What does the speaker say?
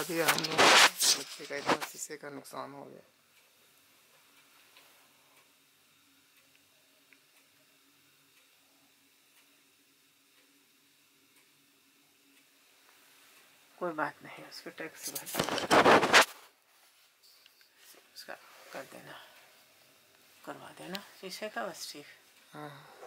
बता दिया हम लोग बच्चे का इतना शीशे का नुकसान हो गया। कोई बात नहीं, उसको टैक्स भर उसका कर देना। करवा देना। शीशे का बस ठीक। हाँ।